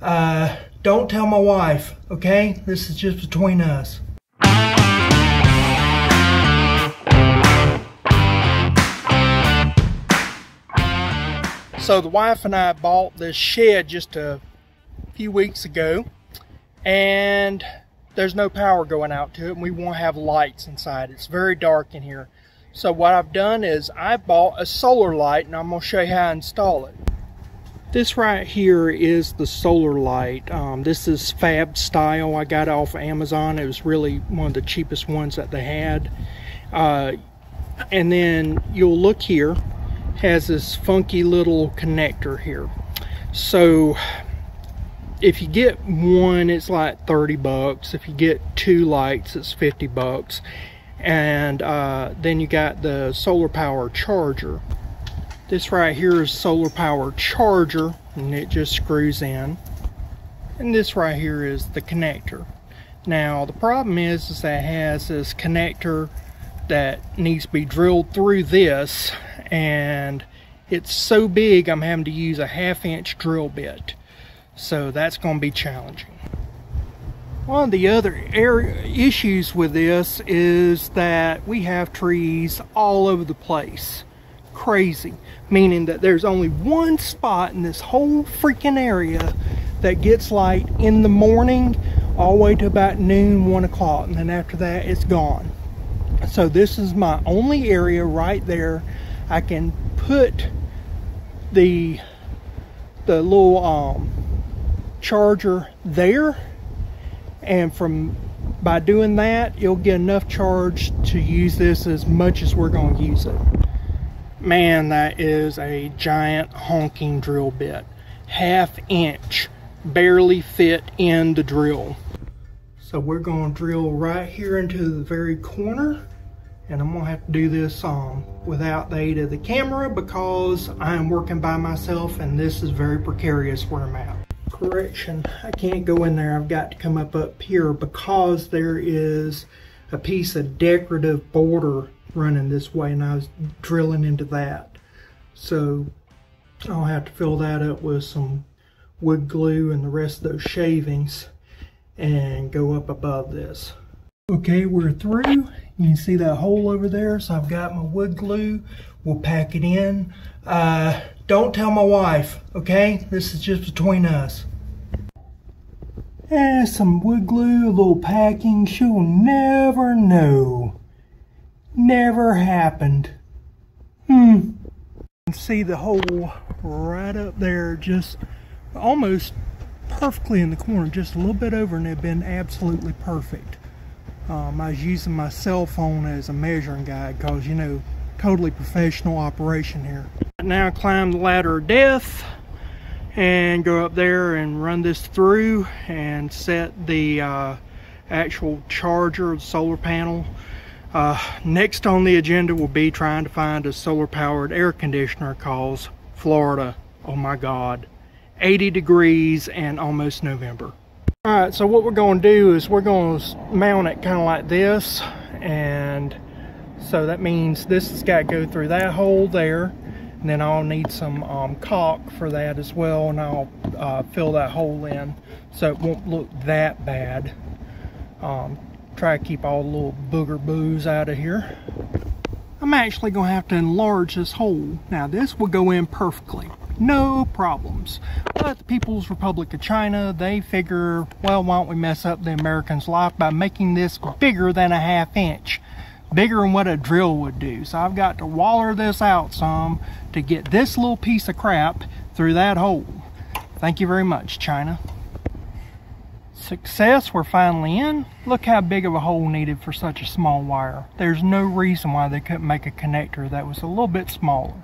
Uh, don't tell my wife, okay? This is just between us. So the wife and I bought this shed just a few weeks ago and there's no power going out to it and we want to have lights inside. It's very dark in here. So what I've done is I bought a solar light and I'm going to show you how to install it. This right here is the solar light. Um, this is FabStyl. I got it off of Amazon. It was really one of the cheapest ones that they had. Uh, and then you'll look here has this funky little connector here. So if you get one, it's like 30 bucks. If you get two lights, it's 50 bucks. And uh, then you got the solar power charger. This right here is solar power charger and it just screws in. And this right here is the connector. Now the problem is, is that it has this connector that needs to be drilled through this and it's so big I'm having to use a half inch drill bit so that's going to be challenging one of the other issues with this is that we have trees all over the place crazy meaning that there's only one spot in this whole freaking area that gets light in the morning all the way to about noon one o'clock and then after that it's gone. So this is my only area right there I can put the the little um, charger there and from by doing that you'll get enough charge to use this as much as we're going to use it man that is a giant honking drill bit half inch barely fit in the drill so we're going to drill right here into the very corner and I'm gonna have to do this um, without the aid of the camera because I'm working by myself and this is very precarious where I'm at. Correction, I can't go in there. I've got to come up up here because there is a piece of decorative border running this way and I was drilling into that. So I'll have to fill that up with some wood glue and the rest of those shavings and go up above this. Okay, we're through you can see that hole over there. So I've got my wood glue. We'll pack it in. Uh, don't tell my wife, okay? This is just between us. And some wood glue, a little packing. She'll never know. Never happened. Hmm. See the hole right up there, just almost perfectly in the corner, just a little bit over, and it'd been absolutely perfect. Um, I was using my cell phone as a measuring guide because, you know, totally professional operation here. Now climb the ladder of death and go up there and run this through and set the uh, actual charger, the solar panel. Uh, next on the agenda will be trying to find a solar powered air conditioner cause Florida, oh my God, 80 degrees and almost November. All right, so what we're going to do is we're going to mount it kind of like this. And so that means this has got to go through that hole there. And then I'll need some um, caulk for that as well. And I'll uh, fill that hole in so it won't look that bad. Um, try to keep all the little booger boos out of here. I'm actually going to have to enlarge this hole. Now this will go in perfectly no problems. But the People's Republic of China, they figure, well, why don't we mess up the Americans' life by making this bigger than a half inch? Bigger than what a drill would do. So I've got to waller this out some to get this little piece of crap through that hole. Thank you very much, China. Success, we're finally in. Look how big of a hole needed for such a small wire. There's no reason why they couldn't make a connector that was a little bit smaller.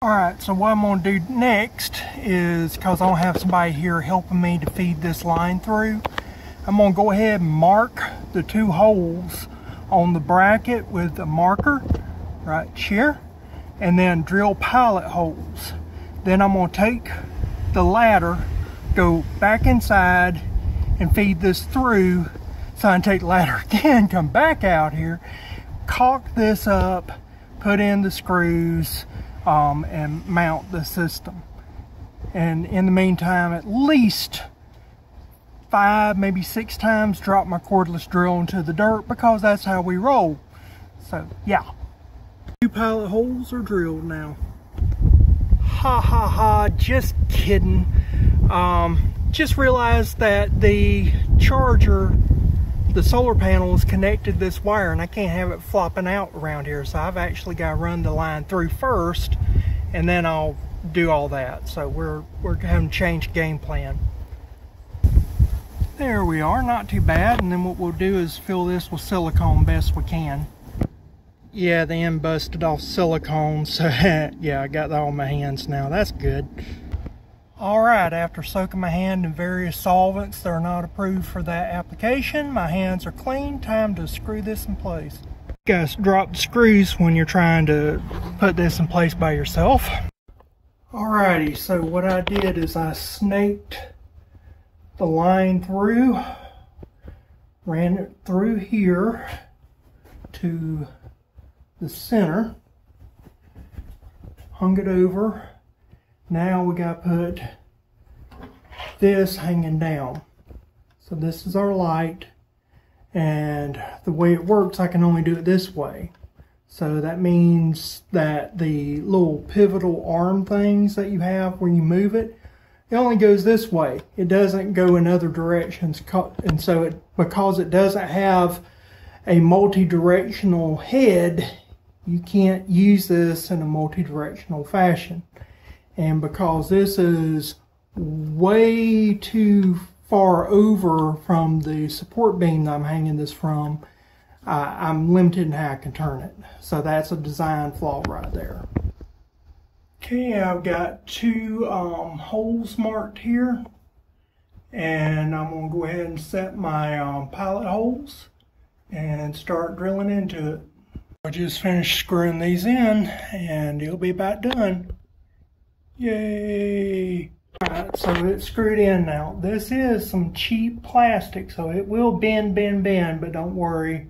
Alright, so what I'm going to do next is, because I don't have somebody here helping me to feed this line through, I'm going to go ahead and mark the two holes on the bracket with a marker right here, and then drill pilot holes. Then I'm going to take the ladder, go back inside, and feed this through, so I can take the ladder again, come back out here, caulk this up, put in the screws, um, and mount the system. And in the meantime, at least five, maybe six times, drop my cordless drill into the dirt because that's how we roll. So yeah. Two pilot holes are drilled now. Ha ha ha, just kidding. Um, just realized that the charger, the solar panel is connected this wire and I can't have it flopping out around here. So I've actually got to run the line through first and then I'll do all that. So we're, we're having to change game plan. There we are, not too bad. And then what we'll do is fill this with silicone best we can. Yeah, the end busted off silicone, so yeah, I got that on my hands now. That's good. All right, after soaking my hand in various solvents that are not approved for that application, my hands are clean. Time to screw this in place. You guys drop the screws when you're trying to put this in place by yourself. Alrighty, so what I did is I snaked the line through, ran it through here to the center, hung it over. Now we got to put this hanging down. So this is our light and the way it works I can only do it this way. So that means that the little pivotal arm things that you have when you move it it only goes this way. It doesn't go in other directions. And so it, because it doesn't have a multi-directional head, you can't use this in a multi-directional fashion. And because this is way too far over from the support beam that I'm hanging this from, uh, I'm limited in how I can turn it. So that's a design flaw right there. Okay, I've got two um, holes marked here and I'm going to go ahead and set my um, pilot holes and start drilling into it. I just finished screwing these in and it'll be about done. Yay! Alright, so it's screwed in now. This is some cheap plastic, so it will bend, bend, bend, but don't worry.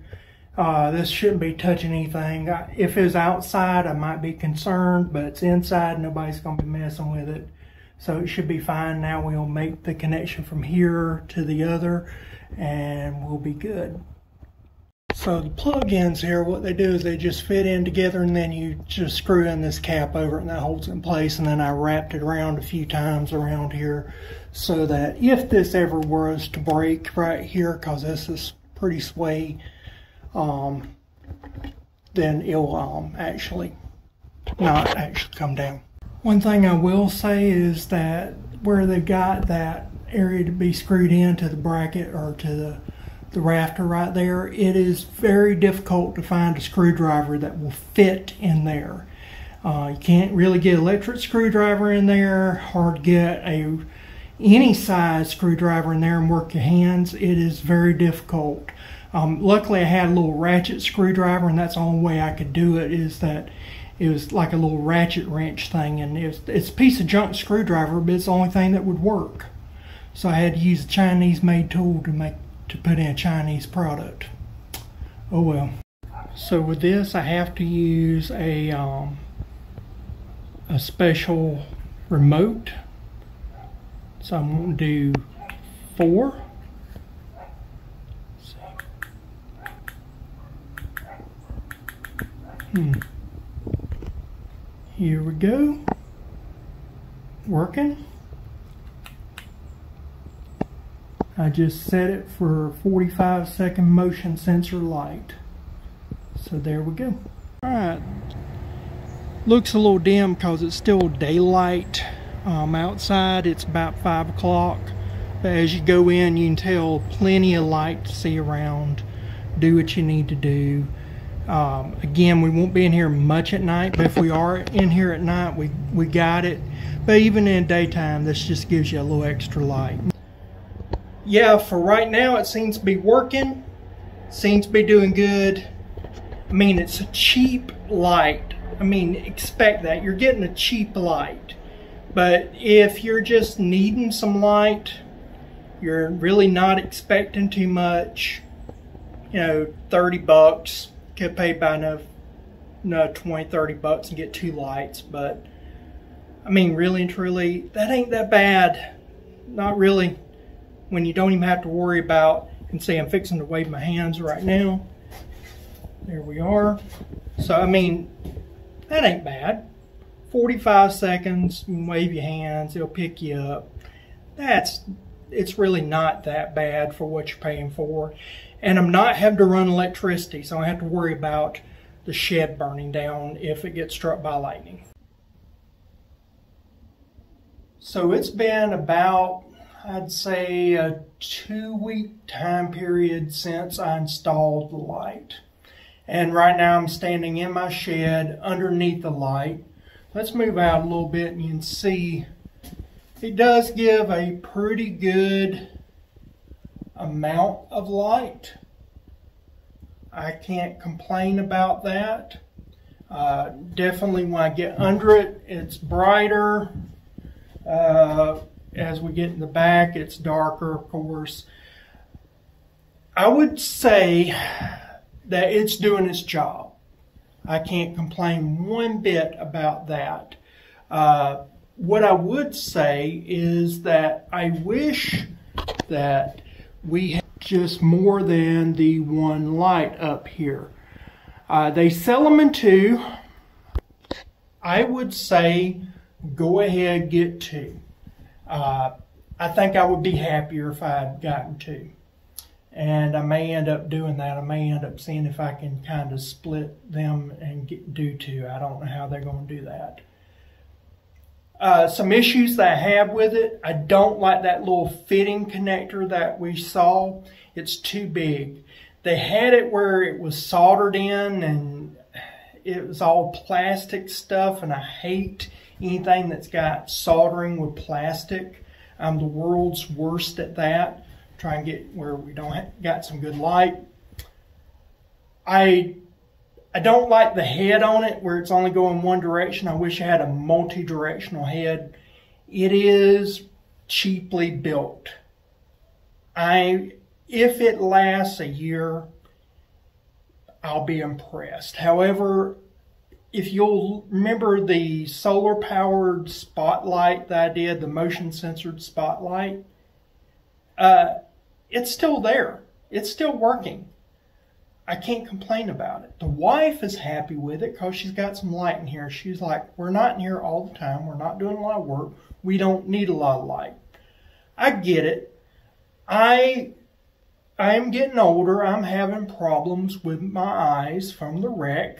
Uh, this shouldn't be touching anything. If it's outside, I might be concerned, but it's inside. Nobody's going to be messing with it. So it should be fine. Now we'll make the connection from here to the other and we'll be good. So the plug-ins here, what they do is they just fit in together and then you just screw in this cap over it and that holds it in place. And then I wrapped it around a few times around here so that if this ever was to break right here, because this is pretty sway, um, then it'll um, actually not actually come down. One thing I will say is that where they got that area to be screwed into the bracket or to the, the rafter right there, it is very difficult to find a screwdriver that will fit in there. Uh, you can't really get electric screwdriver in there, hard get a any size screwdriver in there and work your hands. It is very difficult. Um, luckily, I had a little ratchet screwdriver, and that's the only way I could do it. Is that it was like a little ratchet wrench thing, and it's it's a piece of junk screwdriver, but it's the only thing that would work. So I had to use a Chinese-made tool to make to put in a Chinese product. Oh well. So with this, I have to use a um, a special remote. So I'm going to do four. Hmm. Here we go. Working. I just set it for 45 second motion sensor light. So there we go. Alright. Looks a little dim because it's still daylight um, outside. It's about 5 o'clock. But as you go in, you can tell plenty of light to see around. Do what you need to do. Um, again, we won't be in here much at night, but if we are in here at night, we, we got it. But even in daytime, this just gives you a little extra light. Yeah, for right now, it seems to be working. Seems to be doing good. I mean, it's a cheap light. I mean, expect that. You're getting a cheap light. But if you're just needing some light, you're really not expecting too much, you know, 30 bucks, could pay by enough, no 20, 30 bucks and get two lights. But I mean, really and truly, that ain't that bad. Not really. When you don't even have to worry about, and say I'm fixing to wave my hands right now. There we are. So, I mean, that ain't bad. 45 seconds, you can wave your hands, it'll pick you up. That's, it's really not that bad for what you're paying for. And I'm not having to run electricity, so I have to worry about the shed burning down if it gets struck by lightning. So it's been about, I'd say, a two week time period since I installed the light. And right now I'm standing in my shed underneath the light. Let's move out a little bit and you can see it does give a pretty good amount of light. I can't complain about that. Uh, definitely when I get under it, it's brighter. Uh, as we get in the back, it's darker, of course. I would say that it's doing its job. I can't complain one bit about that. Uh, what I would say is that I wish that we had just more than the one light up here. Uh, they sell them in two. I would say go ahead, get two. Uh, I think I would be happier if I had gotten two and I may end up doing that. I may end up seeing if I can kind of split them and get, do two. I don't know how they're going to do that. Uh, some issues that I have with it, I don't like that little fitting connector that we saw. It's too big. They had it where it was soldered in and it was all plastic stuff and I hate anything that's got soldering with plastic. I'm the world's worst at that try and get where we don't have, got some good light. I I don't like the head on it where it's only going one direction. I wish I had a multi-directional head. It is cheaply built. I if it lasts a year, I'll be impressed. However, if you'll remember the solar powered spotlight that I did, the motion censored spotlight, uh, it's still there. It's still working. I can't complain about it. The wife is happy with it because she's got some light in here. She's like, we're not in here all the time. We're not doing a lot of work. We don't need a lot of light. I get it. I I'm getting older. I'm having problems with my eyes from the wreck.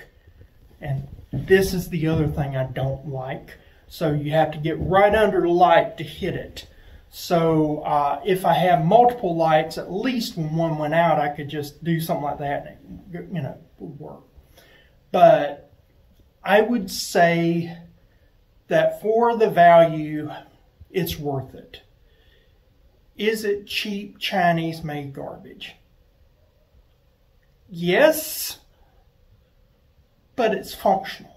And this is the other thing I don't like. So you have to get right under the light to hit it. So uh, if I have multiple lights, at least when one went out, I could just do something like that and it, you know, would work. But I would say that for the value, it's worth it. Is it cheap Chinese made garbage? Yes, but it's functional.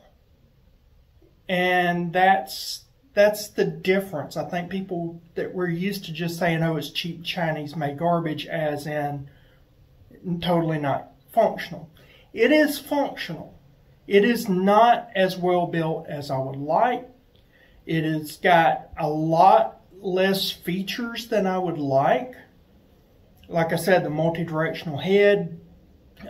And that's that's the difference. I think people that we're used to just saying, oh, it's cheap Chinese made garbage, as in totally not functional. It is functional. It is not as well built as I would like. It has got a lot less features than I would like. Like I said, the multi-directional head,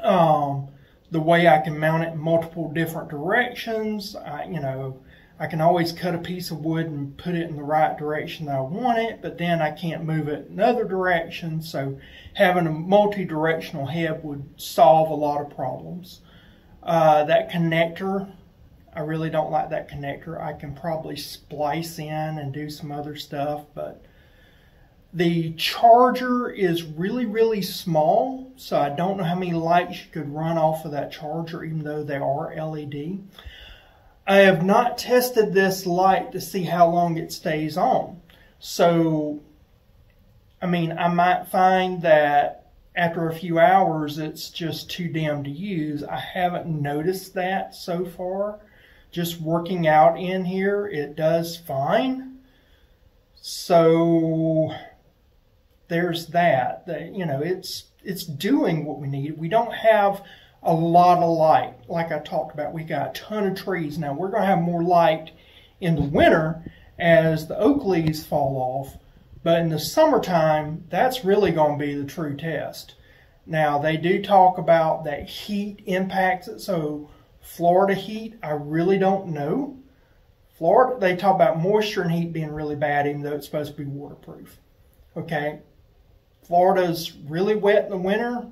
um, the way I can mount it in multiple different directions, I, you know, I can always cut a piece of wood and put it in the right direction that I want it, but then I can't move it in other directions. So having a multi-directional head would solve a lot of problems. Uh, that connector, I really don't like that connector. I can probably splice in and do some other stuff, but the charger is really, really small, so I don't know how many lights you could run off of that charger, even though they are LED. I have not tested this light to see how long it stays on. So, I mean, I might find that after a few hours it's just too dim to use. I haven't noticed that so far. Just working out in here, it does fine. So, there's that. You know, it's it's doing what we need. We don't have a lot of light. Like I talked about, we got a ton of trees. Now we're going to have more light in the winter as the oak leaves fall off. But in the summertime, that's really going to be the true test. Now, they do talk about that heat impacts it. So, Florida heat, I really don't know. Florida, they talk about moisture and heat being really bad, even though it's supposed to be waterproof. Okay. Florida's really wet in the winter.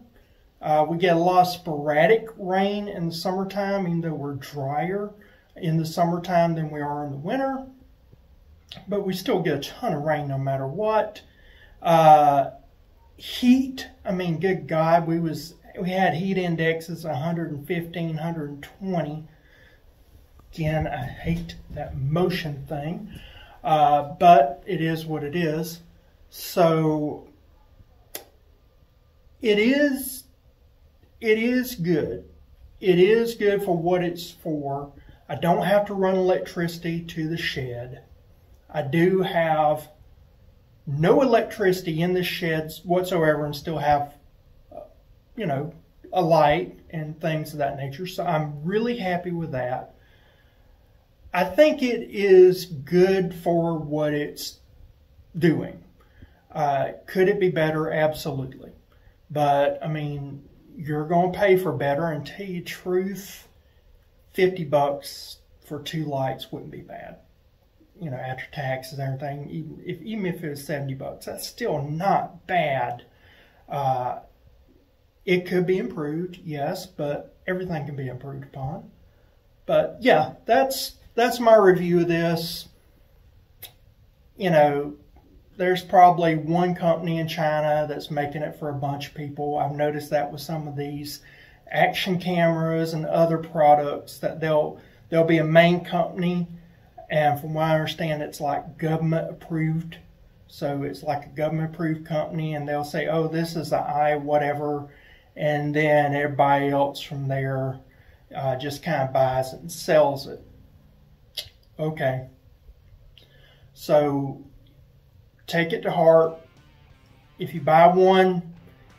Uh, we get a lot of sporadic rain in the summertime, even though we're drier in the summertime than we are in the winter. But we still get a ton of rain no matter what. Uh, heat, I mean, good God, we was we had heat indexes 115, 120. Again, I hate that motion thing, uh, but it is what it is. So it is it is good. It is good for what it's for. I don't have to run electricity to the shed. I do have no electricity in the sheds whatsoever and still have, uh, you know, a light and things of that nature. So I'm really happy with that. I think it is good for what it's doing. Uh, could it be better? Absolutely. But I mean, you're going to pay for better. And tell you truth, 50 bucks for two lights wouldn't be bad. You know, after taxes and everything, even if, even if it was 70 bucks, that's still not bad. Uh, it could be improved, yes, but everything can be improved upon. But yeah, that's that's my review of this. You know, there's probably one company in China that's making it for a bunch of people. I've noticed that with some of these action cameras and other products that they'll there'll be a main company and from what I understand it's like government approved. So it's like a government approved company and they'll say, oh, this is the i whatever. And then everybody else from there uh, just kind of buys it and sells it. Okay. So take it to heart. If you buy one,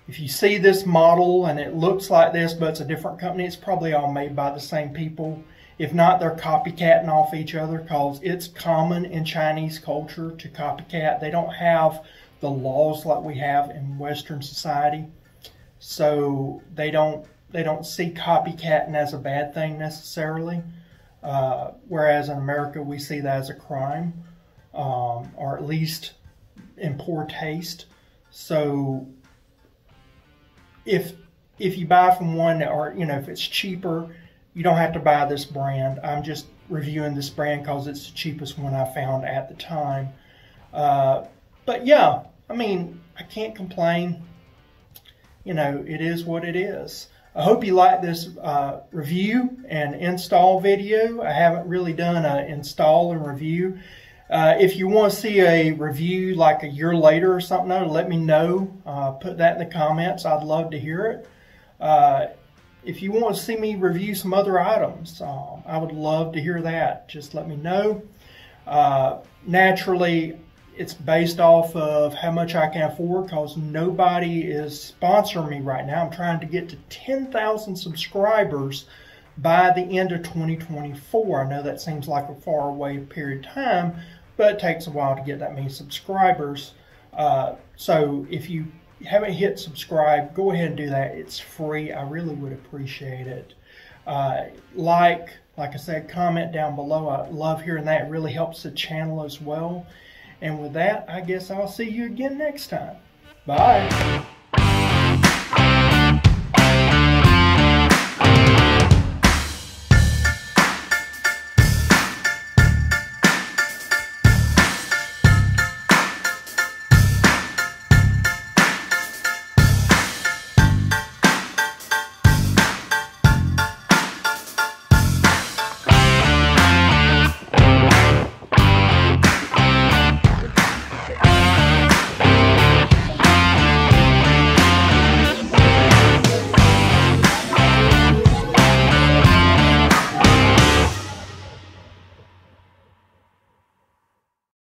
if you see this model and it looks like this, but it's a different company, it's probably all made by the same people. If not, they're copycatting off each other because it's common in Chinese culture to copycat. They don't have the laws like we have in Western society. So they don't they don't see copycatting as a bad thing necessarily. Uh, whereas in America, we see that as a crime, um, or at least in poor taste. So if if you buy from one or you know if it's cheaper, you don't have to buy this brand. I'm just reviewing this brand because it's the cheapest one I found at the time. Uh, but yeah, I mean I can't complain. You know it is what it is. I hope you like this uh, review and install video. I haven't really done an install and review. Uh, if you want to see a review like a year later or something, let me know. Uh, put that in the comments. I'd love to hear it. Uh, if you want to see me review some other items, um, I would love to hear that. Just let me know. Uh, naturally, it's based off of how much I can afford because nobody is sponsoring me right now. I'm trying to get to 10,000 subscribers by the end of 2024. I know that seems like a far away period of time, but it takes a while to get that many subscribers. Uh, so if you haven't hit subscribe, go ahead and do that. It's free. I really would appreciate it. Uh, like, like I said, comment down below. I love hearing that. It really helps the channel as well. And with that, I guess I'll see you again next time. Bye.